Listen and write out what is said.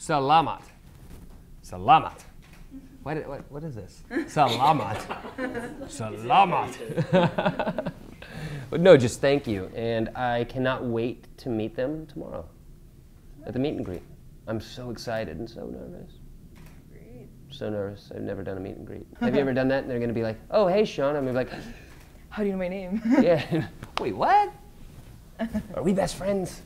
Salamat. Salamat. What, what, what is this? Salamat. Salamat. no, just thank you. And I cannot wait to meet them tomorrow at the meet and greet. I'm so excited and so nervous. Great. So nervous. I've never done a meet and greet. Have you ever done that? And they're going to be like, oh, hey, Sean. I'm going to be like, How do you know my name? yeah. Wait, what? Are we best friends?